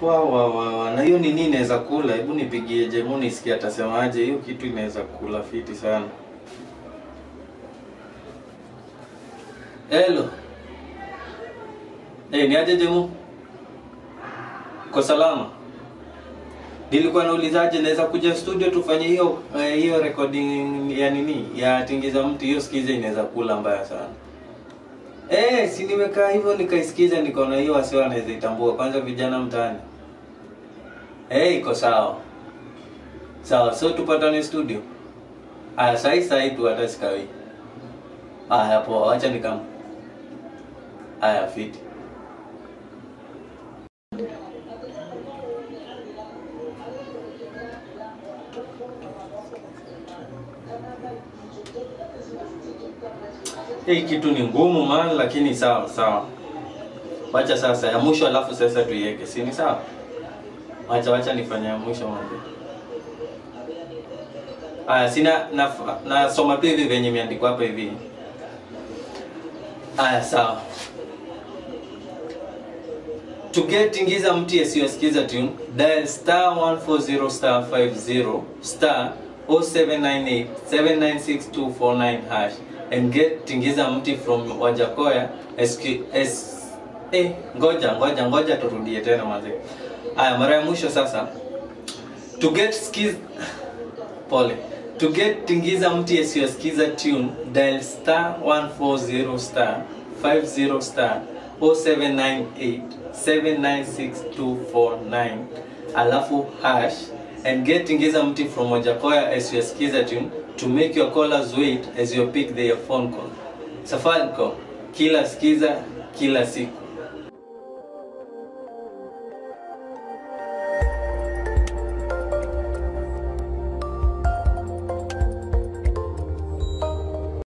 Wa, wa, wa, wa. Na hiyo nini inaweza kula? Hebu nipigie Jemu nisikie atasemaje. Hiyo kitu inaweza kula fiti sana. Hello. Eh, ni aje Jemu? Kwa salama? Nilikuwa naulizaje naweza kuja studio tufanye hiyo eh, hiyo recording ya nini? Ya tingiza mtu hiyo skiza inaweza kula mbaya sana. Eh, si nimekaa hivyo nikaisikiza nikaona hiyo wasio anaweza itambua kwanza vijana mtaani. Eh, iko sawa. Sawa, so tupatane studio. Aya, sai sai tu hata sikawi. Aya, poa, acha nikam. Aya, fiti. Hii kitu ni ngumu man, lakini sawa sawa. Wacha sasa ya mwisho, alafu sasa tuiweke, si ni sawa? Wacha wacha nifanye ya mwisho mwanzo. Aya, sina nasoma na pia hivi venye imeandikwa hapa hivi. Aya, sawa. To get ingiza mtu asiyosikiza tune, dial star 140 star 50 star 0798 796249 hash and get tingiza mti from Wajakoya SQ, S, eh, ngoja ngoja ngoja turudie tena mazee. Aya, mara ya mwisho sasa. To get skiz pole. To get tingiza mti asiyosikiza tune, dial star 140 star 50 star 0798 796249 alafu hash and get tingiza mti from Wajakoya as your skiza tune to make your callers wait as you pick their phone call. Safaricom, kila skiza kila siku.